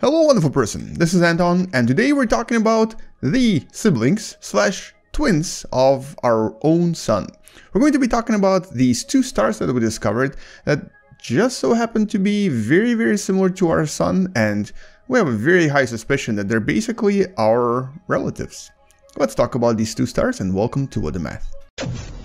Hello wonderful person, this is Anton and today we're talking about the siblings slash twins of our own sun. We're going to be talking about these two stars that we discovered that just so happen to be very very similar to our sun and we have a very high suspicion that they're basically our relatives. Let's talk about these two stars and welcome to What Da Math.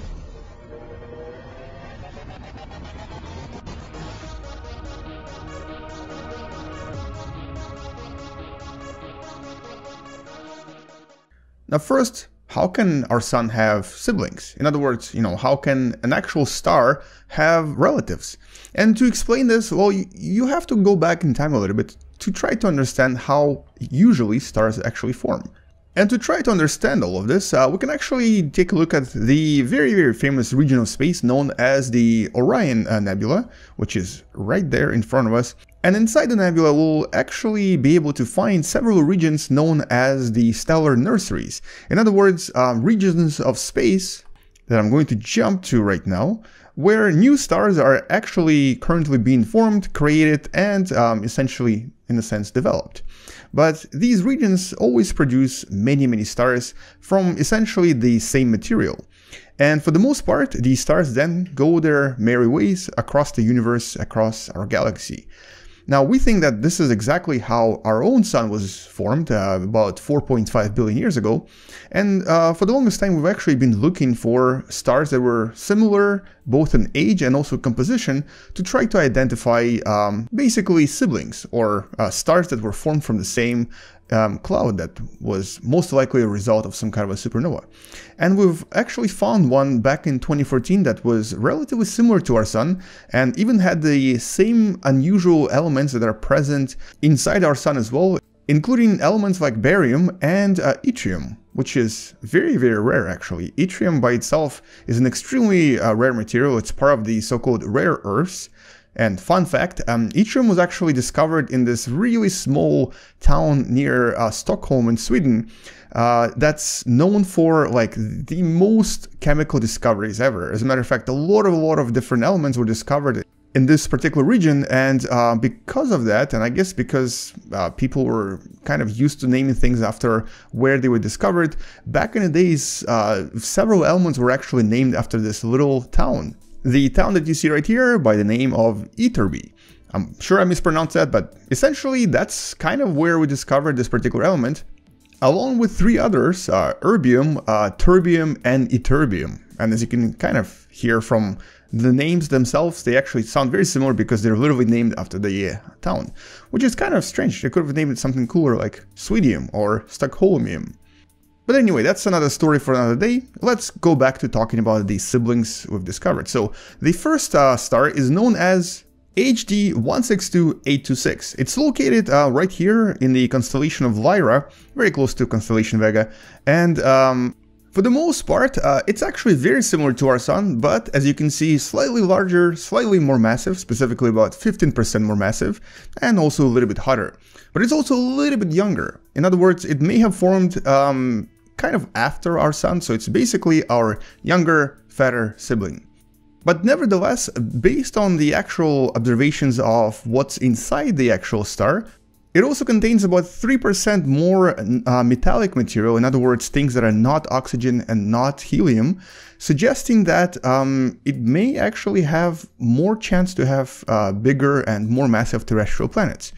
Now first, how can our sun have siblings? In other words, you know, how can an actual star have relatives? And to explain this, well, you have to go back in time a little bit to try to understand how usually stars actually form. And to try to understand all of this, uh, we can actually take a look at the very, very famous region of space known as the Orion uh, Nebula, which is right there in front of us. And inside the nebula, we'll actually be able to find several regions known as the stellar nurseries. In other words, uh, regions of space that I'm going to jump to right now, where new stars are actually currently being formed, created, and um, essentially, in a sense, developed. But these regions always produce many, many stars from essentially the same material. And for the most part, these stars then go their merry ways across the universe, across our galaxy. Now, we think that this is exactly how our own sun was formed uh, about 4.5 billion years ago. And uh, for the longest time, we've actually been looking for stars that were similar, both in age and also composition, to try to identify um, basically siblings or uh, stars that were formed from the same um, cloud that was most likely a result of some kind of a supernova. And we've actually found one back in 2014 that was relatively similar to our sun and even had the same unusual elements that are present inside our sun as well, including elements like barium and uh, yttrium, which is very, very rare actually. Yttrium by itself is an extremely uh, rare material. It's part of the so-called rare earths. And fun fact, um, yttrium was actually discovered in this really small town near uh, Stockholm in Sweden. Uh, that's known for like the most chemical discoveries ever. As a matter of fact, a lot of a lot of different elements were discovered in this particular region. And uh, because of that and i guess because uh, people were kind of used to naming things after where they were discovered back in the days uh, several elements were actually named after this little town the town that you see right here by the name of Ytterby. I'm sure I mispronounced that, but essentially that's kind of where we discovered this particular element, along with three others, uh, erbium, uh, terbium, and ytterbium. And as you can kind of hear from the names themselves, they actually sound very similar because they're literally named after the uh, town, which is kind of strange. They could have named it something cooler like Swedium or Stockholmium. But anyway, that's another story for another day. Let's go back to talking about the siblings we've discovered. So the first uh, star is known as HD 162826. It's located uh, right here in the constellation of Lyra, very close to constellation Vega. And um, for the most part, uh, it's actually very similar to our Sun, but as you can see, slightly larger, slightly more massive, specifically about 15% more massive, and also a little bit hotter. But it's also a little bit younger. In other words, it may have formed um, kind of after our sun, so it's basically our younger, fatter sibling. But nevertheless, based on the actual observations of what's inside the actual star, it also contains about 3% more uh, metallic material, in other words, things that are not oxygen and not helium, suggesting that um, it may actually have more chance to have uh, bigger and more massive terrestrial planets.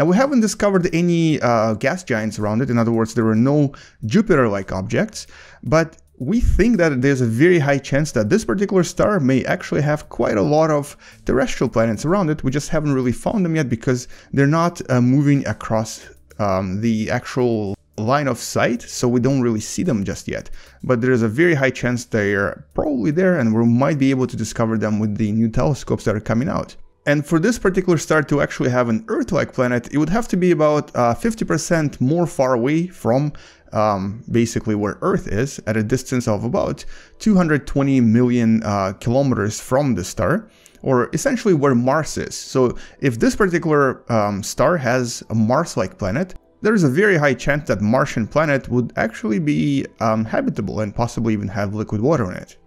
Now we haven't discovered any uh, gas giants around it, in other words, there were no Jupiter-like objects, but we think that there's a very high chance that this particular star may actually have quite a lot of terrestrial planets around it. We just haven't really found them yet because they're not uh, moving across um, the actual line of sight, so we don't really see them just yet. But there's a very high chance they're probably there and we might be able to discover them with the new telescopes that are coming out. And for this particular star to actually have an Earth-like planet, it would have to be about 50% uh, more far away from um, basically where Earth is, at a distance of about 220 million uh, kilometers from the star, or essentially where Mars is. So if this particular um, star has a Mars-like planet, there is a very high chance that Martian planet would actually be um, habitable and possibly even have liquid water in it.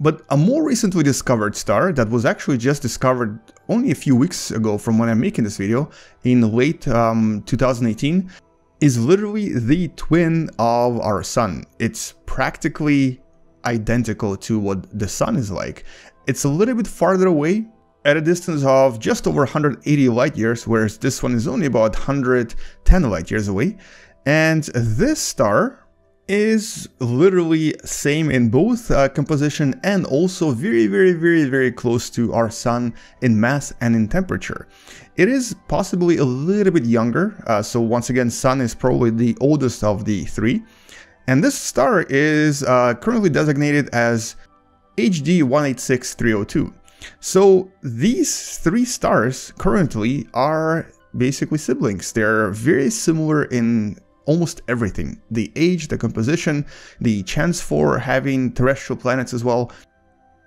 But a more recently discovered star that was actually just discovered only a few weeks ago from when I'm making this video, in late um, 2018, is literally the twin of our sun. It's practically identical to what the sun is like. It's a little bit farther away, at a distance of just over 180 light years, whereas this one is only about 110 light years away. And this star is literally same in both uh, composition and also very, very, very, very close to our sun in mass and in temperature. It is possibly a little bit younger, uh, so once again, sun is probably the oldest of the three. And this star is uh, currently designated as HD 186302. So these three stars currently are basically siblings. They're very similar in almost everything. The age, the composition, the chance for having terrestrial planets as well.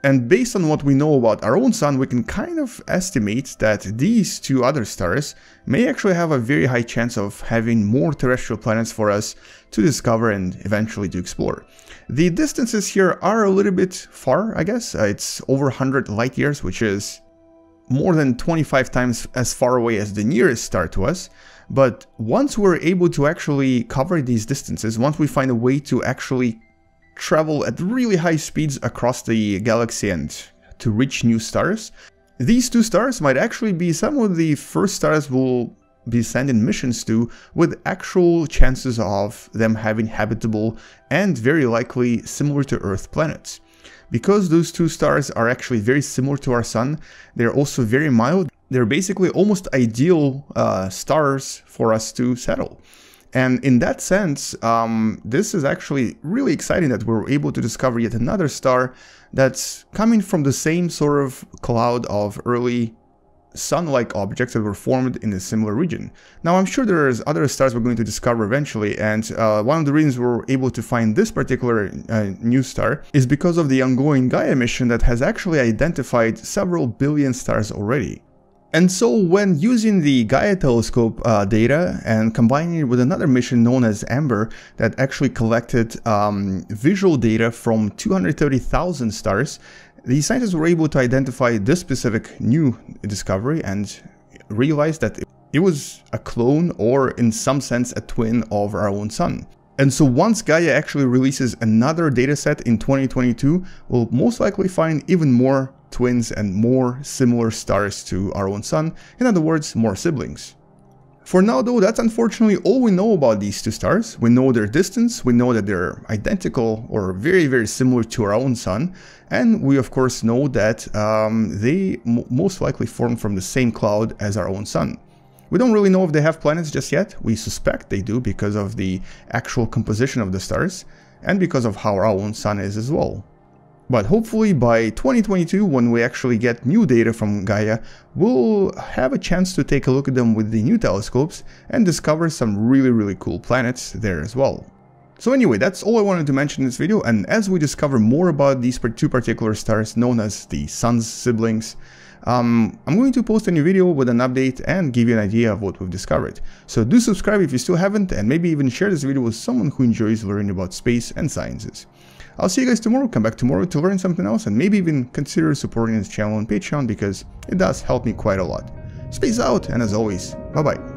And based on what we know about our own sun, we can kind of estimate that these two other stars may actually have a very high chance of having more terrestrial planets for us to discover and eventually to explore. The distances here are a little bit far, I guess. Uh, it's over 100 light years, which is more than 25 times as far away as the nearest star to us. But once we're able to actually cover these distances, once we find a way to actually travel at really high speeds across the galaxy and to reach new stars, these two stars might actually be some of the first stars we'll be sending missions to with actual chances of them having habitable and very likely similar to Earth planets. Because those two stars are actually very similar to our Sun, they're also very mild. They're basically almost ideal uh, stars for us to settle. And in that sense, um, this is actually really exciting that we're able to discover yet another star that's coming from the same sort of cloud of early sun-like objects that were formed in a similar region. Now I'm sure there's other stars we're going to discover eventually and uh, one of the reasons we're able to find this particular uh, new star is because of the ongoing Gaia mission that has actually identified several billion stars already. And so when using the Gaia telescope uh, data and combining it with another mission known as AMBRE that actually collected um, visual data from 230,000 stars, the scientists were able to identify this specific new discovery and realize that it was a clone or in some sense a twin of our own sun. And so once Gaia actually releases another dataset in 2022, we'll most likely find even more twins and more similar stars to our own sun, in other words, more siblings. For now though, that's unfortunately all we know about these two stars. We know their distance, we know that they're identical or very very similar to our own sun, and we of course know that um, they most likely formed from the same cloud as our own sun. We don't really know if they have planets just yet, we suspect they do because of the actual composition of the stars, and because of how our own sun is as well. But hopefully by 2022, when we actually get new data from Gaia, we'll have a chance to take a look at them with the new telescopes and discover some really really cool planets there as well. So anyway, that's all I wanted to mention in this video, and as we discover more about these two particular stars known as the Sun's siblings, um, I'm going to post a new video with an update and give you an idea of what we've discovered. So do subscribe if you still haven't, and maybe even share this video with someone who enjoys learning about space and sciences. I'll see you guys tomorrow, come back tomorrow to learn something else and maybe even consider supporting this channel on Patreon because it does help me quite a lot. Space out, and as always, bye bye.